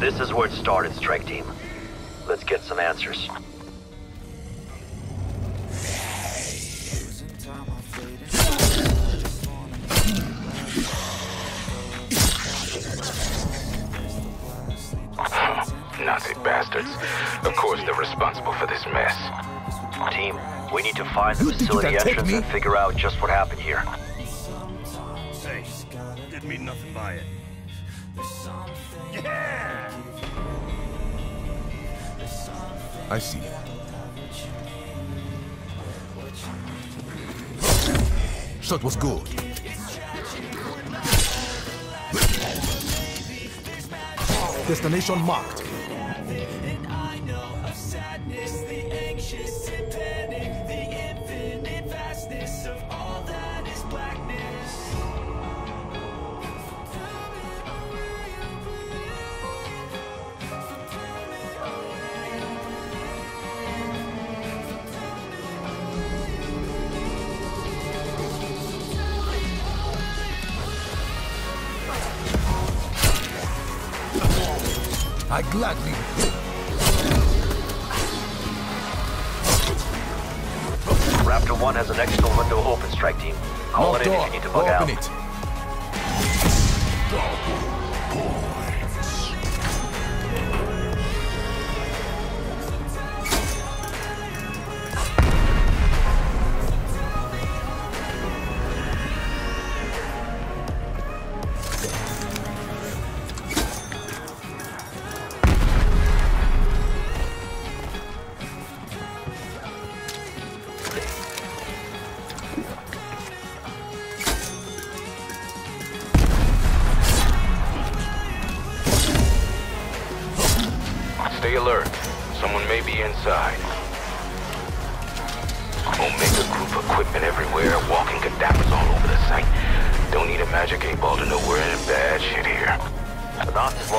This is where it started, Strike Team. Let's get some answers. Nazi bastards. Of course they're responsible for this mess. Team, we need to find the You think you facility entrance me? and figure out just what happened here. Hey, didn't mean nothing by it. Yeah! I see. Shot was good. Destination marked. I gladly. Raptor 1 has an external window open, Strike Team. Call Locked it in if you need to bug out. open it.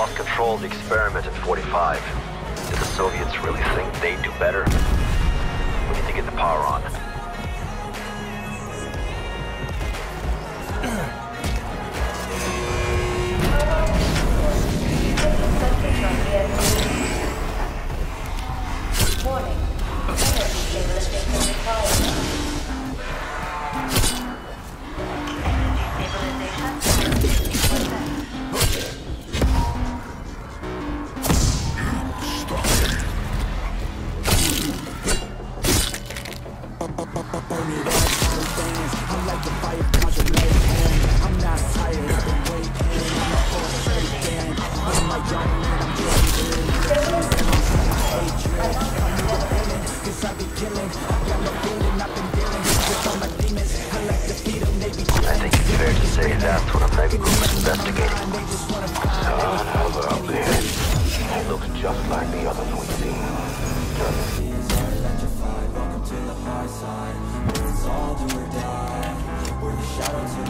Lost control of the experiment in 45. Did the Soviets really think they'd do better? We need to get the power on. Warning. Energy required. Stabilization Data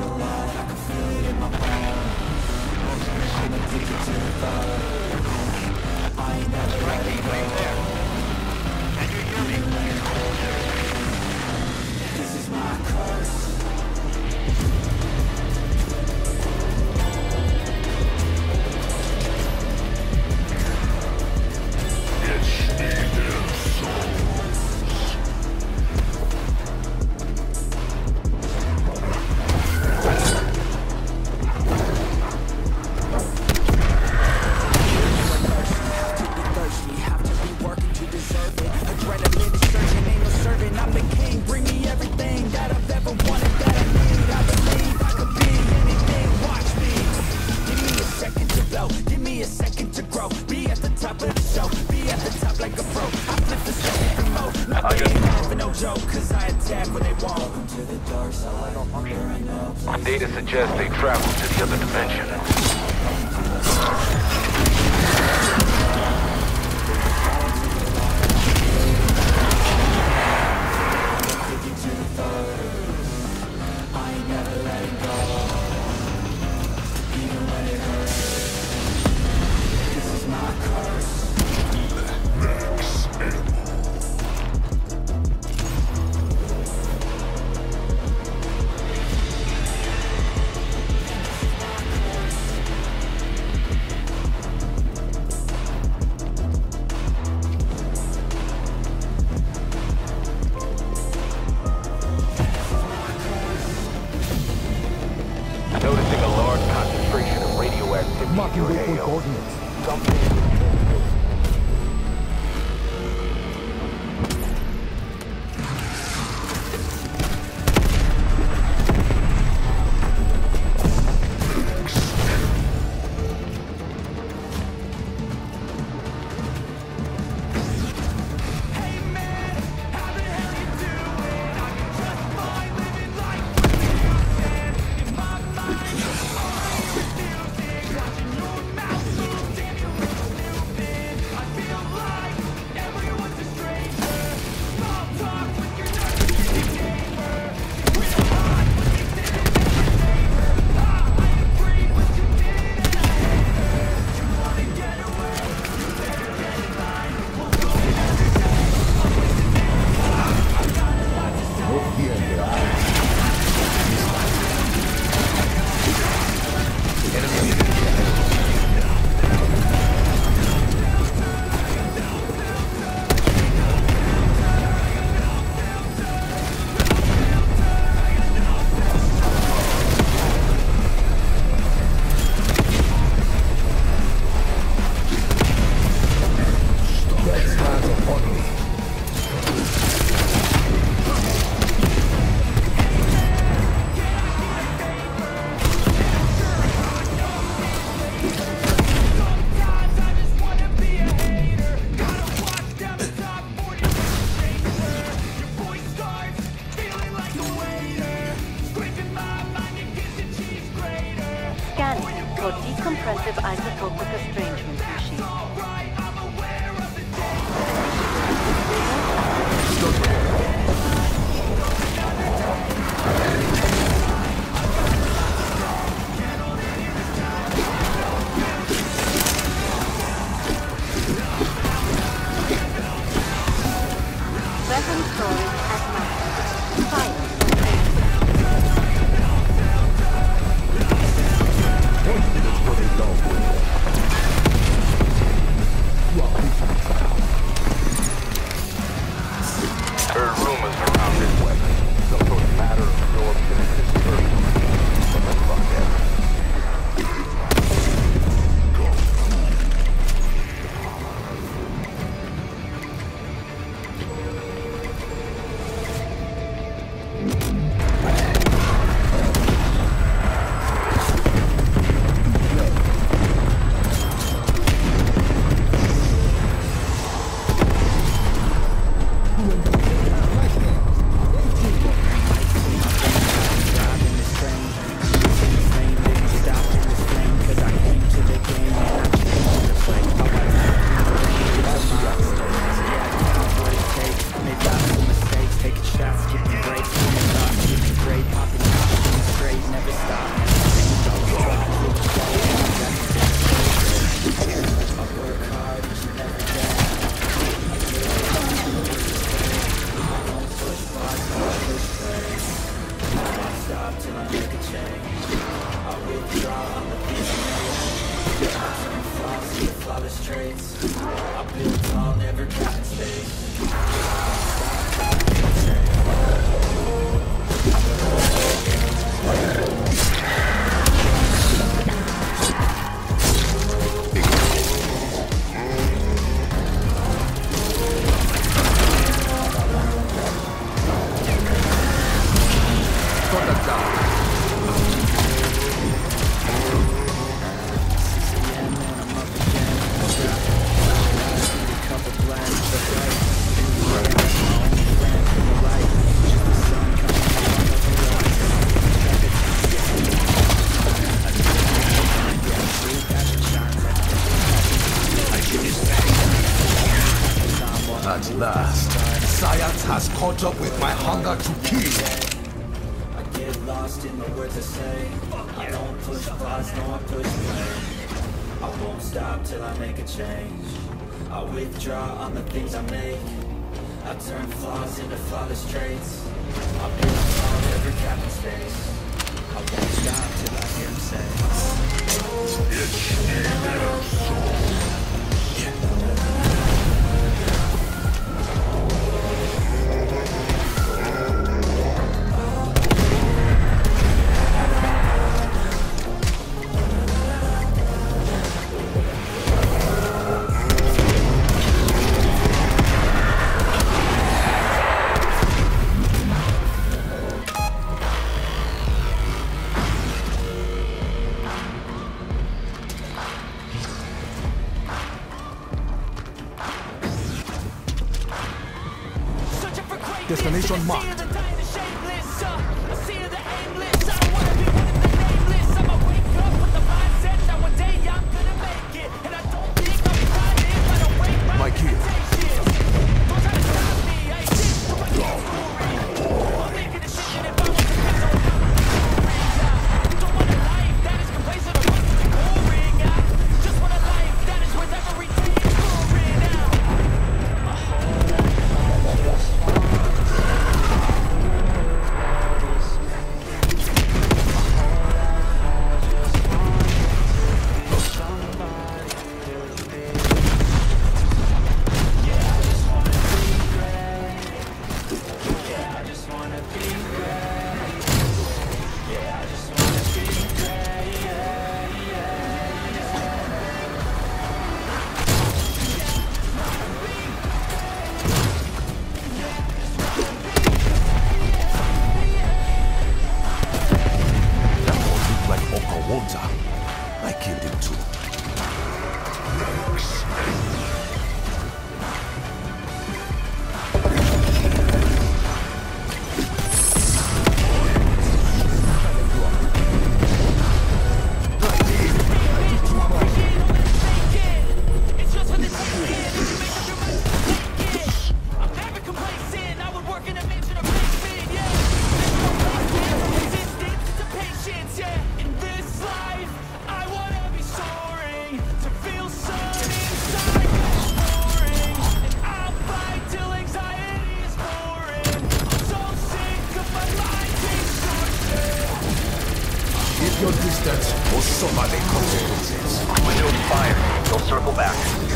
your distance or suffer the consequences. Resume fire. You'll circle back.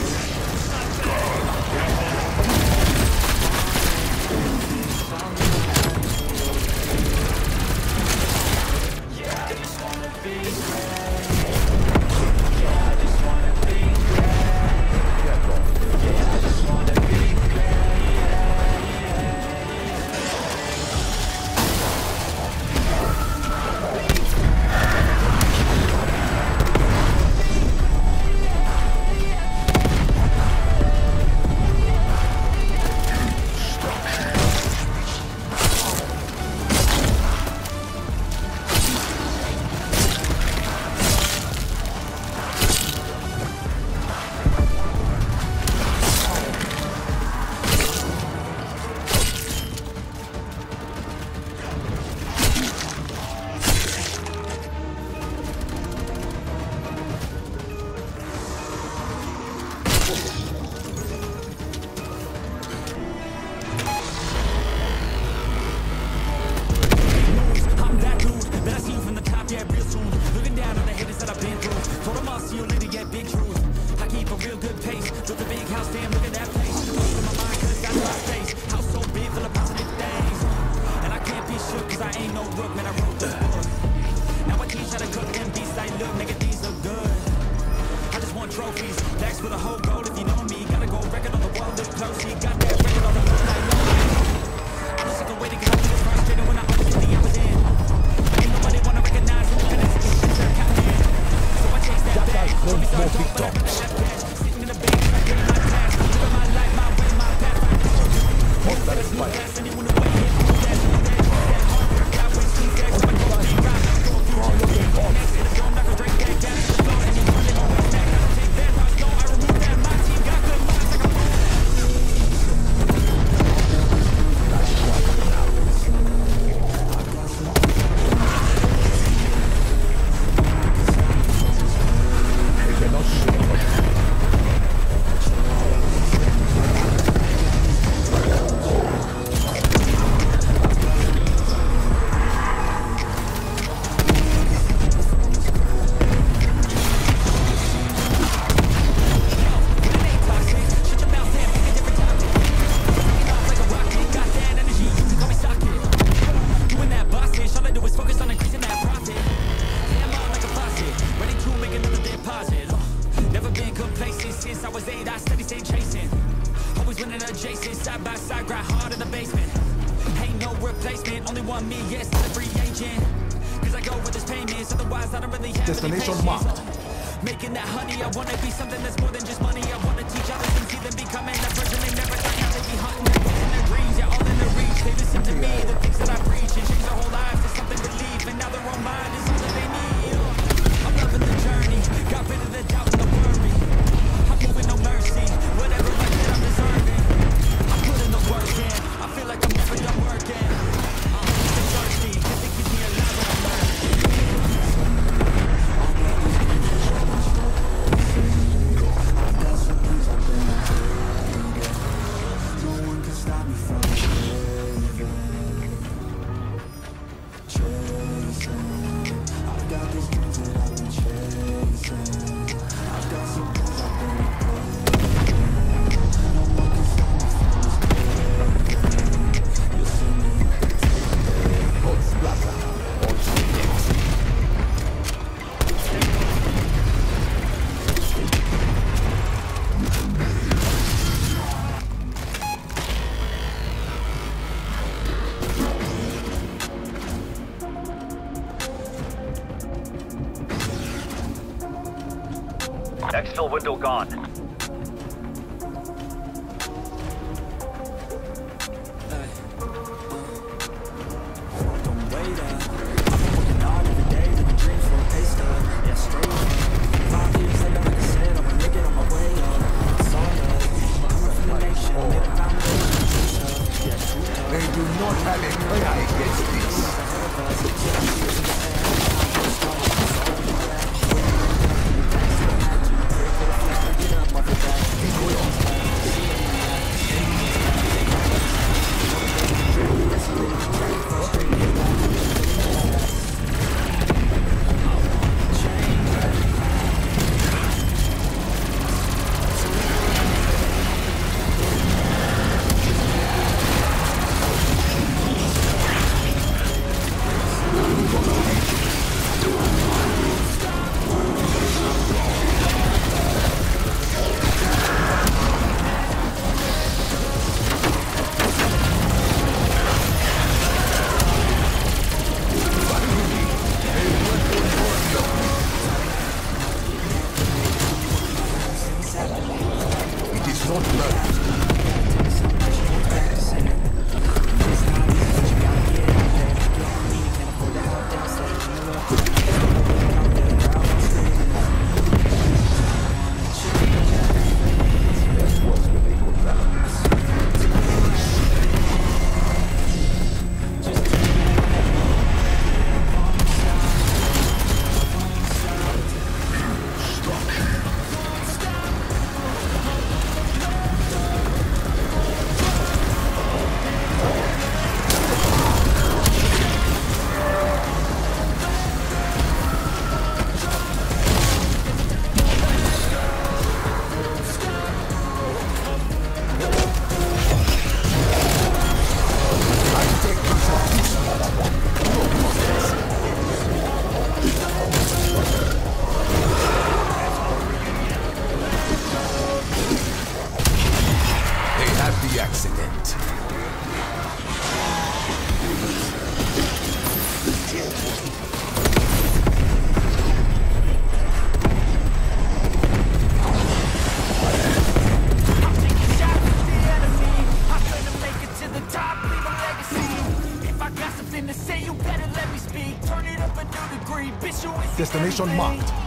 Destination marked.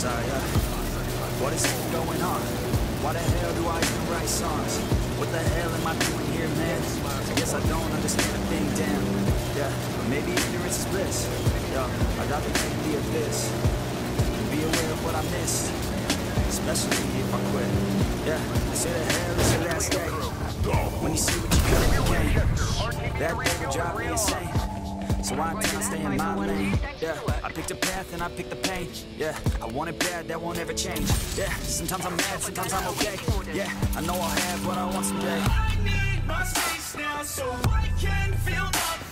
Messiah. What is going on? Why the hell do I even write songs? What the hell am I doing here, man? I guess I don't understand a thing, damn. Yeah, maybe ignorance is bliss. Yeah, I'd rather take the abyss. Be aware of what I missed. Especially if I quit. Yeah, I say the hell is your last day. When you see what you could have That nigga would drive me insane. So why can't I stay in my lane? Yeah. I picked a path and I picked the pain. Yeah, I want it bad, that won't ever change. Yeah, sometimes I'm mad, sometimes I'm okay. Yeah, I know I'll have what I want someday I need my space now so I can feel nothing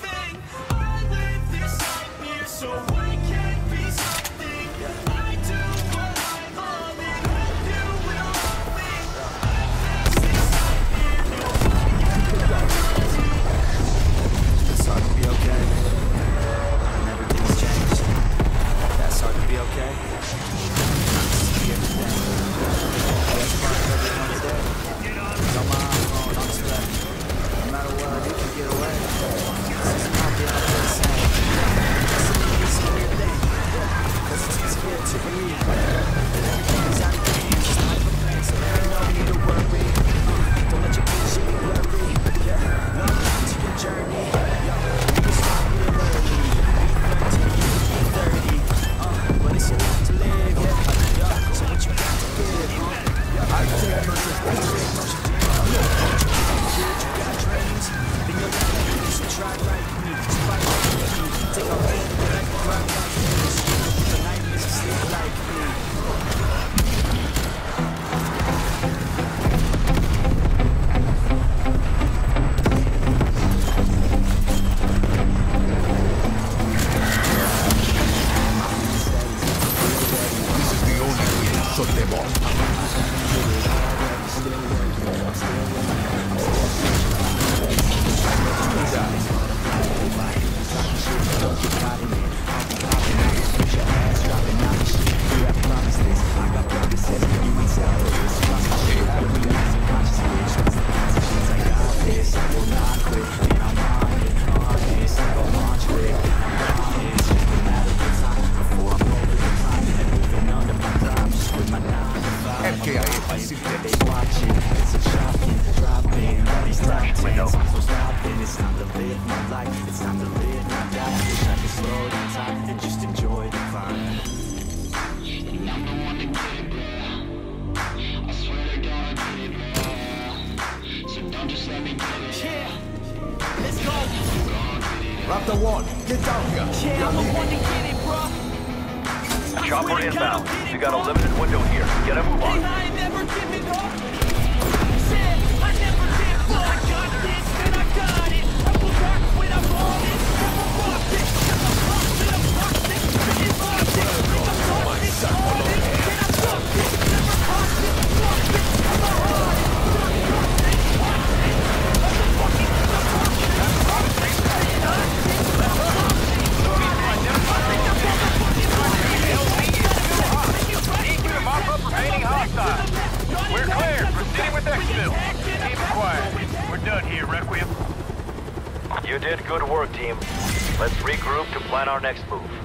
Raptor 1, get down here. Yeah, I'm the one to get it, bro. Chopper inbound. You got a limited window here. Get a move on. remaining hostile. We're clear. Proceeding with exfil. Keep it quiet. We're done here, Requiem. You did good work, team. Let's regroup to plan our next move.